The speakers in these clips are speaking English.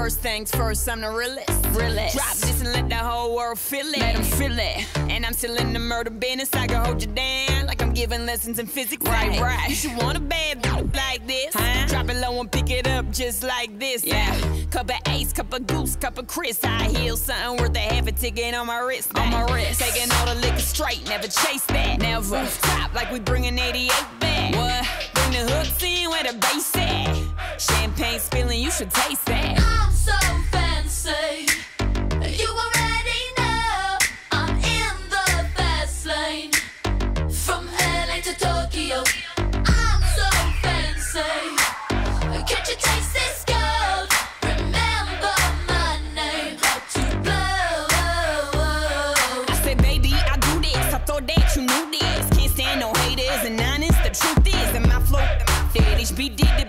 First things first, I'm the realest. realest. Drop this and let the whole world feel it. Let them feel it. And I'm still in the murder business. I can hold you down like I'm giving lessons in physics. Right, right. You should want a bad bitch like this. Huh? Drop it low and pick it up just like this. Yeah. Cup of ace, cup of goose, cup of Chris. I heal something worth a half a ticket on my wrist. On my wrist. Taking all the liquor straight, never chase that. Never. Top like we bringing 88 back. What? Bring the hooks in where the bass at. Champagne spilling, you should taste that.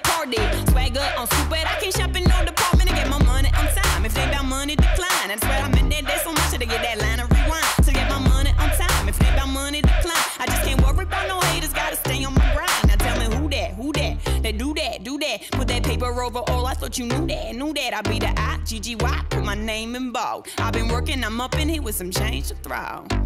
Party. Swagger on stupid. I can't shop in no department to get my money on time. If they about money, decline. That's why I'm in there. There's so much to get that line of rewind. To get my money on time. If they about money, decline. I just can't worry about no haters. Gotta stay on my grind. Now tell me who that, who that? They do that, do that. Put that paper over all. I thought you knew that, knew that. I be the I, GGY. Put my name in bold. I've been working, I'm up in here with some change to throw.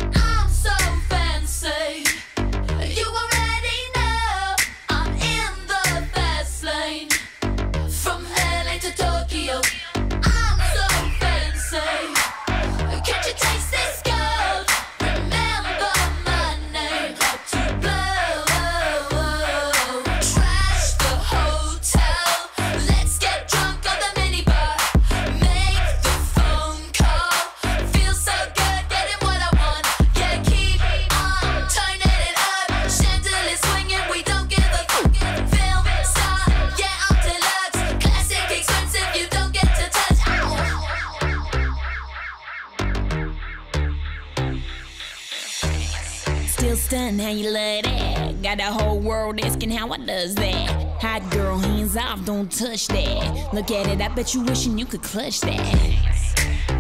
Stunned how you love that. Got the whole world asking how I does that. Hot girl, hands off, don't touch that. Look at it, I bet you wishing you could clutch that.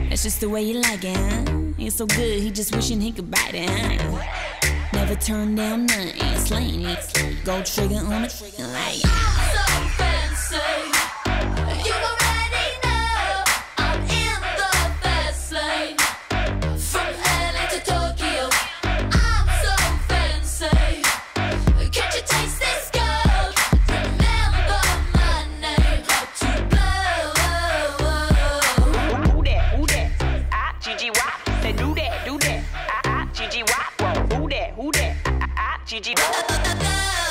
That's just the way you like it, huh? It's so good, he just wishing he could bite it, huh? Never turn down nothing, slaying it. Go trigger on it, that,